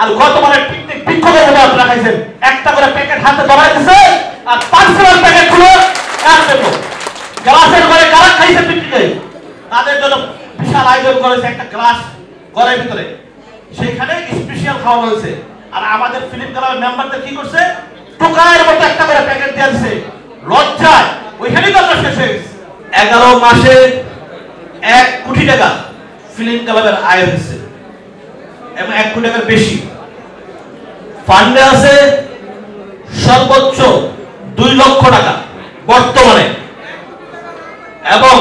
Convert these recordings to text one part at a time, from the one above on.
আর গতবারে পিকনিক বিক্ষোভের মধ্যে আপনারা খাইছেন। একটা করে প্যাকেট হাতে ধরাই দিছে আর পার্সোনাল প্যাকেটগুলো গ্লাসের ঘরে কারা খাইছে পিকনিকে? তাদের জন্য বিশাল আয়োজন করেছে একটা গ্লাস ঘরের ভিতরে। সেখানে স্পেশাল খাওয়ানো হয়েছে। আর আমাদের ফিল্ম ক্লাবের মেম্বারদের কি করছে? টোকায়ের মতো একটা করে প্যাকেট দিয়ে দিছে। লজ্জায়। ওইখানেই আমরা শেষ হয়ে গেছে। এগারো মাসে এক কোটি টাকা ফিল্ম ক্লাবের আয় হয়েছে। এবং এক কোটি টাকার বেশি। ফান্ডে আছে সর্বোচ্চ দুই লক্ষ টাকা বর্তমানে। এবং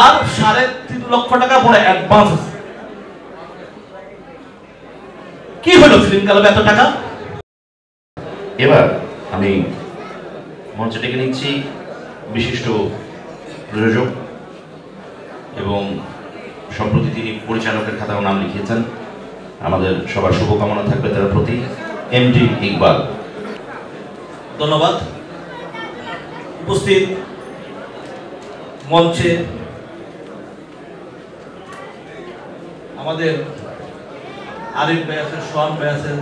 আর সাড়ে তিন লক্ষ টাকা পরে অ্যাডভান্স আছে। কি হলো ফিল্ম ক্লাবে এত টাকা? এবার আমি মঞ্চে ডেকে নিচ্ছি বিশিষ্ট প্রযোজক এবং সম্প্রতি তিনি পরিচালকের খাতাও নাম লিখিয়েছেন। আমাদের সবার শুভকামনা থাকবে তার প্রতি এমডি ইকবাল। ধন্যবাদ। উপস্থিত মঞ্চে আমাদের আরিফ ভাই আছে, সোহান ভাই আছে,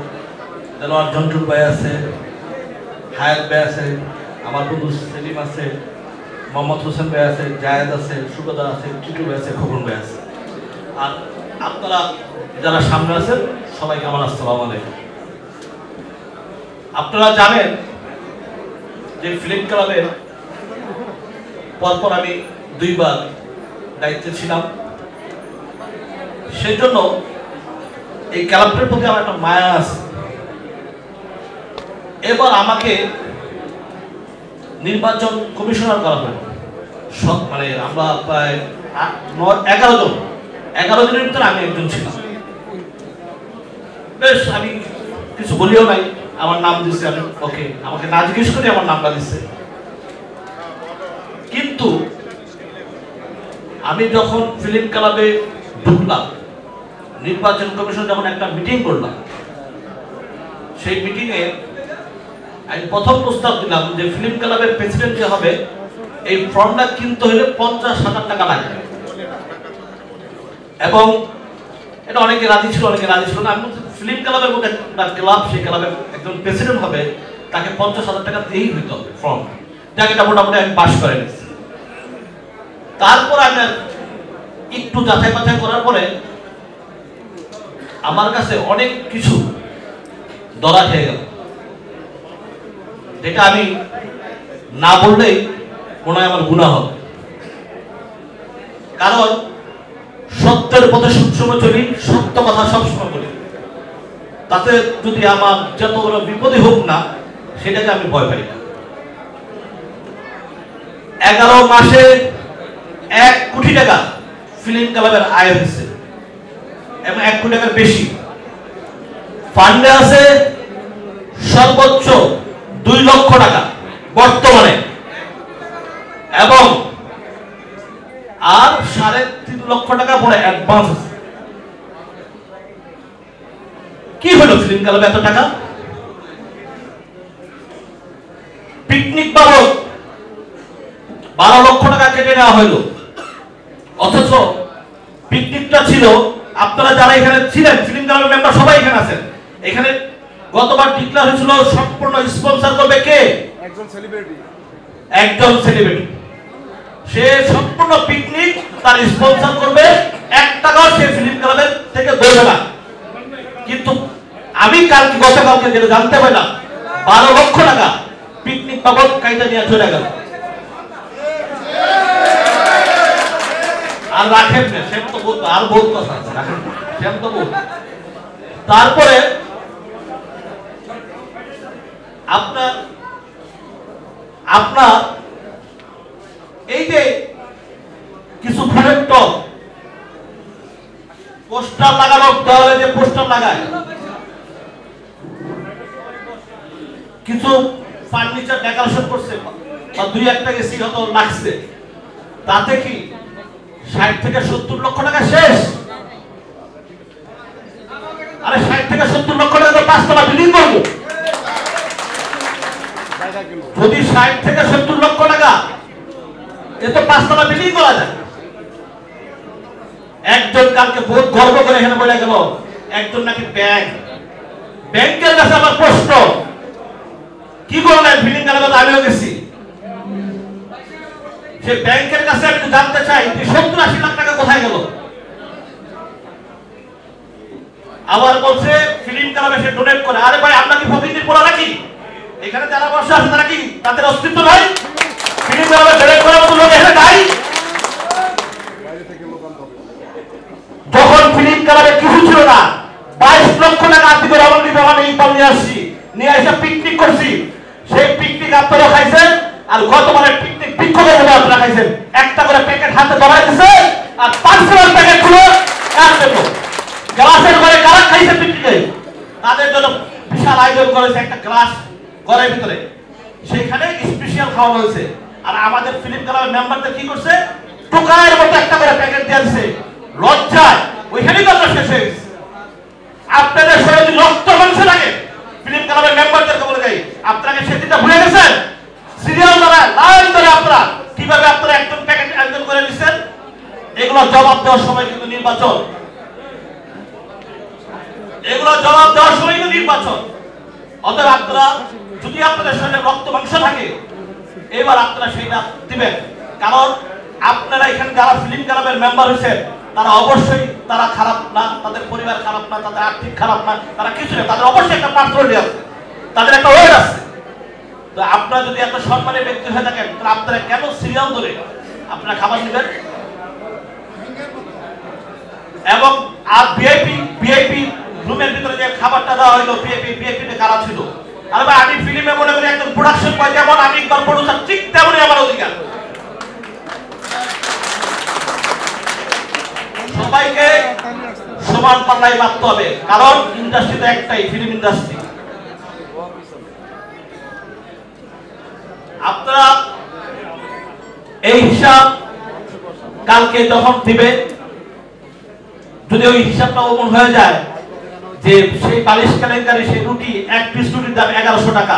দেলোয়ার জন্টুর ভাই আছে, হায়াত ভাই আছে, আমার বন্ধু সেলিম আছে, মোহাম্মদ হোসেন ভাই আছে, জায়েদ আছে, সুগদা আছে, টিটু ভাই আছে, খোকন ভাই আছে। আর আপনারা যারা সামনে আছেন, সবাইকে আমার আসসালামু আলাইকুম। আপনারা জানেন যে ফিল্ম ক্লাবের পরপর আমি দুইবার দায়িত্বে ছিলাম। সেই জন্য এই ক্লাবটার প্রতি আমার একটা মায়া আছে। এবার আমাকে নির্বাচন কমিশনার করা হলো মানে আমরা প্রায় এগারো জন। এগারো জনের ভিতরে আমি একজন ছিলাম। বেশ, আমি কিছু বলিও নাই। আমার নাম আমি। ওকে, আমাকে না জিজ্ঞেস করে আমার নামটা দিচ্ছে কিন্তু আমি যখন ফিল্ম ক্লাবে ঢুকলাম, নির্বাচন কমিশন যখন একটা মিটিং করলাম, সেই মিটিংয়ে আমি প্রথম প্রস্তাব দিলাম যে ফিল্ম ক্লাবের প্রেসিডেন্ট যে হবে, এই ফর্মটা কিনতে হলে পঞ্চাশ হাজার টাকা লাগবে। এবং এটা অনেকে রাজি ছিল, অনেকে রাজি ছিল না। আমি ফিল্ম ক্লাবের মধ্যে একটা ক্লাব সেই ক্লাবের একজন প্রেসিডেন্ট হবে, তাকে পঞ্চাশ হাজার টাকা দিয়েই হইতে হবে ফর্ম যাকে, এটা মোটামুটি আমি পাস করে নিচ্ছি তারপর আমি একটু যাচাই বাছাই করার পরে আমার কাছে অনেক কিছু ধরা খেয়ে গেল। যেটা আমি না বললেই মনে হয় আমার গুণা হবে। কারণ সত্যের পথে সবসময় চলি, সত্য কথা সবসময় বলি। তাতে যদি আমার যত বড় বিপদই হোক না সেটাকে আমি ভয় পাই না। এগারো মাসে এক কোটি টাকা ফিল্ম ক্লাবের আয় হয়েছে, এবং এক কোটি টাকার বেশি। ফান্ডে আছে সর্বোচ্চ দুই লক্ষ টাকা বর্তমানে, এবং আর সাড়ে তিন লক্ষ টাকা পরে অ্যাডভান্স আছে কি হলো ফিল্ম ক্লাবে এত টাকা? পিকনিক বাবদ বারো লক্ষ টাকা কেটে নেওয়া হইল। অথচ পিকনিকটা ছিল আপনারা যারা এখানে ছিলেন ফিল্ম ক্লাবের মেম্বার সবাই এখানে আছেন। এখানে গতবার ডিক্লার হয়েছিল সম্পূর্ণ স্পন্সর করবে কে? একজন সেলিব্রিটি একজন সেলিব্রিটি সে সম্পূর্ণ পিকনিক তার স্পন্সর করবে এক টাকাও সে ফিল্ম ক্লাবের থেকে দেবে না। কিন্তু আমি কালকে গতকালকে যেটা জানতে পারলাম, বারো লক্ষ টাকা পিকনিক বাবদ কাইটা নিয়ে চলে গেল। আর রাখেন আর বহুত কথা তারপরে আপনার আপনার এই যে কিছু ফুলের টপ পোস্টার লাগানো দেওয়ালে যে পোস্টার লাগায় কিছু ফার্নিচার ডেকোরেশন করছে, বা দুই একটা এসি হয়তো লাগছে তাতে কি ষাট থেকে সত্তর লক্ষ টাকা শেষ? আরে ষাট থেকে সত্তর লক্ষ টাকা তো পাঁচতলা বিল্ডিং করব। যদি ষাট থেকে সত্তর লক্ষ টাকা, এ তো পাঁচতলা বিল্ডিং করা যায়। একজন কালকে বহুত গর্ব করে এখানে বলে গেল, একজন নাকি ব্যাংক ব্যাংকের কাছে আমার প্রশ্ন কি করলেন? ফিলিং কালার আমিও গেছি সে ব্যাংকের কাছে একটু জানতে চাই যে সত্তর আশি লাখ টাকা কোথায় গেল? আবার বলছে ফিল্ম ক্লাবে সে ডোনেট করে। আরে ভাই আপনার কি ফকিরদের পড়া নাকি? এখানে যারা বসে আছে, তারা কি তাদের অস্তিত্ব নাই? ফিল্ম ক্লাবে ডোনেট করার মতো লোক এখানে নাই? যখন ফিল্ম ক্লাবে কিছু ছিল না, বাইশ লক্ষ টাকা আর্থিক দিতে আমি নিয়ে আসছি। নিয়ে এসে পিকনিক করছি। সেই পিকনিক আপনারা খাইছেন আর গতবারের পিকনিক বিক্ষোভের মধ্যে আপনারা খাইছেন। একটা করে প্যাকেট হাতে ধরাই দিছে আর পার্সোনাল প্যাকেটগুলো এক দেবো গ্লাসের ঘরে কারা খাইছে পিকনিকে? তাদের জন্য বিশাল আয়োজন করেছে একটা গ্লাস ঘরের ভিতরে। সেখানে স্পেশাল খাওয়ানো হয়েছে। আর আমাদের ফিল্ম ক্লাবের মেম্বারদের কি করছে? টোকায়ের মতো একটা করে প্যাকেট দিয়ে দিছে। লজ্জায়। ওইখানেই তো আমরা শেষ হয়ে গেছি। আপনাদের শরীরে রক্ত মাংস লাগে ফিল্ম ক্লাবের মেম্বারদেরকে বলে যাই আপনাকে সেদিনটা ভুলে গেছেন সিরিয়াল লাইন ধরে আপনারা। কীভাবে আপনারা একজন প্যাকেট আয়োজন করে দিচ্ছেন? এগুলো জবাব দেওয়ার সময় কিন্তু নির্বাচন। এগুলো জবাব দেওয়ার সময় কিন্তু নির্বাচন। অতএব আপনারা, যদি আপনাদের শরীরে রক্ত মাংস থাকে, এবার আপনারা সেইটা দিবেন। কারণ আপনারা এখানে যারা ফিল্ম ক্লাবের মেম্বার হয়েছেন, তারা অবশ্যই তারা খারাপ না, তাদের পরিবার খারাপ না, তাদের আর্থিক খারাপ না, তারা কিছু না, তাদের অবশ্যই একটা পার্সোনালিটি আছে। তাদের একটা ওয়েট আছে। তো আপনারা যদি এত সম্মানের ব্যক্তি হয়ে থাকেন, তাহলে আপনারা কেন সিরিয়াল ধরে আপনারা খাবার নেবেন? এবং আর ভিআইপি ভিআইপি রুমের ভিতরে যে খাবারটা দেওয়া হইল ভিআইপি তে কারা ছিল? আর ভাই, আমি ফিল্মে মনে করি একজন প্রোডাকশন বয় যেমন, আমি একবার প্রডিউসার ঠিক তেমনই আমার অধিকার। সবাইকে সমান পাল্লায় মাপতে হবে, কারণ ইন্ডাস্ট্রি তো একটাই ফিল্ম ইন্ডাস্ট্রি আপনারা এই হিসাব কালকে যখন দিবে। যদি ওই হিসাবটা ওমন হয়ে যায় যে সেই বালিশ কেলেঙ্কারি সেই রুটি, এক পিস রুটির দাম এগারোশো টাকা।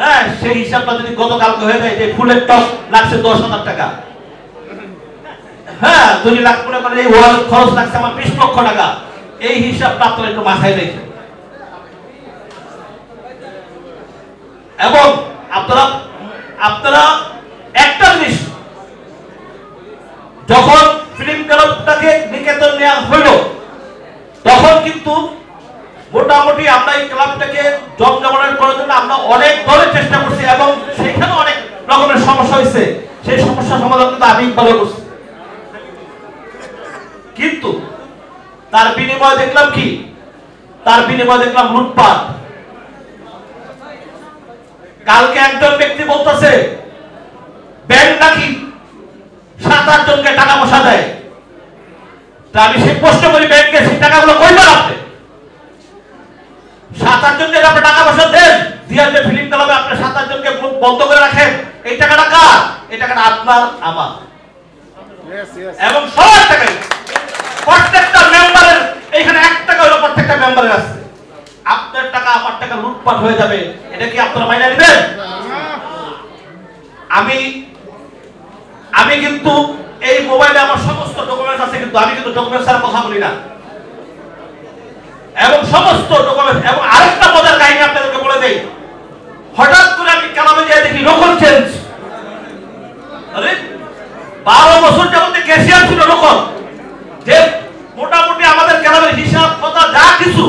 হ্যাঁ সেই হিসাবটা যদি গতকালকে হয়ে যায় যে ফুলের টপ লাগছে দশ হাজার টাকা। হ্যাঁ দুই লাখ করেন এই ওয়াল খরচ লাগছে আমার বিশ লক্ষ টাকা। এই হিসাবটা আপনারা একটু মাথায় রেখে। এবং আপনারা আপনারা একটা জিনিস যখন ফিল্ম ক্লাবটাকে নিকেতন নেওয়া হইল, তখন কিন্তু মোটামুটি আমরা এই ক্লাবটাকে জমজমাট করার জন্য আমরা অনেক ধরে চেষ্টা করছি এবং সেখানে অনেক রকমের সমস্যা হয়েছে সেই সমস্যা সমাধান কিন্তু আমি ভালো করছি। কিন্তু তার বিনিময়ে দেখলাম কি? তার বিনিময়ে দেখলাম লুটপাট। কালকে একজন ব্যক্তি বলতেছে, ব্যাংক নাকি সাত আট জনকে টাকা পয়সা দেয়। তা আমি সেই প্রশ্ন করি ব্যাংকে সেই টাকাগুলো কই আপনি? সাত আট জনকে আপনি টাকা পয়সা দেন দিয়ে যে ফিল্ম ক্লাবে আপনি সাত আট জনকে বন্ধ করে রাখেন। এই টাকাটা কার? এই টাকাটা আপনার আমার। এবং সবার টাকাই প্রত্যেকটা মেম্বারের এখানে এক টাকা হলো প্রত্যেকটা মেম্বারের আছে। আপনার টাকা আমার টাকা লুটপাট হয়ে যাবে। এটা কি আপনারা মাইনা নেবেন? আমি আমি কিন্তু এই মোবাইলে আমার সমস্ত ডকুমেন্টস আছে, কিন্তু আমি কিন্তু ডকুমেন্টস ছাড়া কথা বলি না। এবং সমস্ত ডকুমেন্টস এবং আরেকটা মজার কাহিনী আপনাদেরকে বলে দেই। হঠাৎ করে আমি কালামে যাই দেখি রকম চেঞ্জ আরে, বারো বছর যাবতে ক্যাশিয়ার ছিল রকম যে মোটামুটি আমাদের ক্লাবের হিসাব কথা যা কিছু,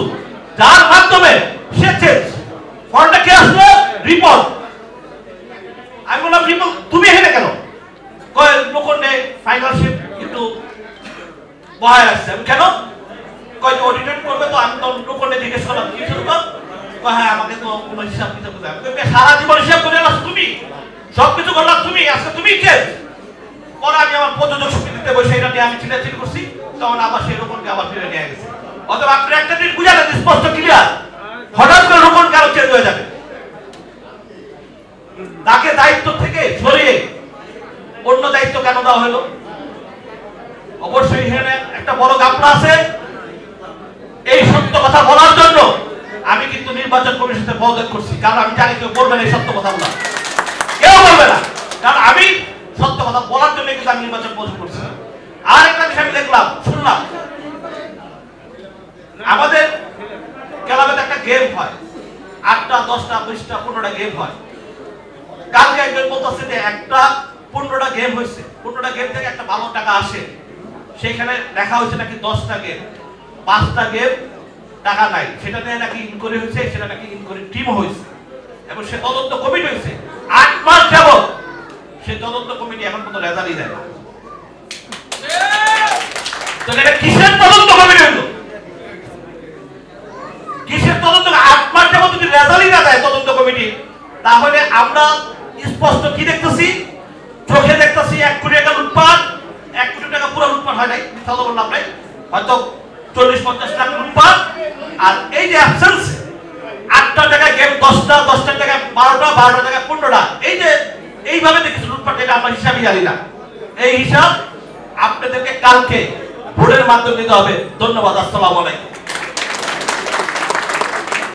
যার মাধ্যমে সে চেঞ্জ ফলটা কে আসলো রিপোর্ট আমি বললাম রিপোর্ট তুমি এখানে কেন কয় লোকন্ডে ফাইনান্সিপ একটু বহায় আসছে আমি কেন কয় যে অডিটেড করবে তো আমি তো লোকন্ডে জিজ্ঞেস করলাম কি শুরু কর কয় হ্যাঁ আমাকে তো কোনো হিসাব কিতাব করতে হবে আমি কই, সারা জীবন হিসাব করে এলাম তুমি? সব কিছু করলাম তুমি, আজকে তুমি চেঞ্জ পরে আমি আমার প্রযোজক সমিতিতে বসে এটা নিয়ে আমি চিল্লাচিল্লি করছি, তখন আবার সেই রোপণকে আবার ফিরে নিয়ে গেছে। অথবা আপনি একটা জিনিস বুঝালেন স্পষ্ট ক্লিয়ার হঠাৎ করে রোপণ কারও চেঞ্জ হয়ে যাবে। তাকে দায়িত্ব থেকে সরিয়ে অন্য দায়িত্ব কেন দেওয়া হলো? অবশ্যই এখানে একটা বড় গাপলা আছে। এই সত্য কথা বলার জন্য আমি কিন্তু নির্বাচন কমিশনের পদত্যাগ করছি, কারণ আমি জানি কেউ বলবে না এই সত্য কথা বলা। কেউ বলবে না। কারণ আমি সত্য কথা বলার জন্য কিন্তু আমি নির্বাচন কমিশন করছি। আর একটা বিষয় আমি দেখলাম, শুনলাম। আমাদের ক্লাবে একটা গেম হয়। আটটা, দশটা, বিশটা, পনেরোটা গেম হয়। কালকে একজন বলতেছে যে একটা পনেরোটা গেম হয়েছে। পনেরোটা গেম থেকে একটা ভালো টাকা আসে। সেখানে দেখা হয়েছে নাকি দশটা গেম পাঁচটা গেম টাকা নাই। সেটা নিয়ে নাকি ইনকোয়ারি হয়েছে, সেটা নাকি ইনকোয়ারি টিম হয়েছে। এবং সে তদন্ত কমিটি হয়েছে। আট মাস যাবত সে তদন্ত কমিটি এখন পর্যন্ত রেজাল্টই দেয় না। তাহলে আমরা স্পষ্ট কি দেখতেছি? চোখে দেখতেছি এক কোটি টাকা লুটপাট, এক কোটি টাকা পুরো লুটপাট হয় নাই বললাম নাই। হয়তো চল্লিশ পঞ্চাশ লাখ লুটপাট আর এই যে অ্যাবসেন্স আটটা জায়গায় গেম দশটা দশটা জায়গায় বারোটা বারোটা জায়গায় পনেরোটা। এই যে এইভাবে দেখেছি লুটপাট এটা আমরা হিসাবই জানি না। এই হিসাব আপনাদেরকে কালকে ভোটের মাধ্যমে দিতে হবে। ধন্যবাদ, আসসালামু আলাইকুম।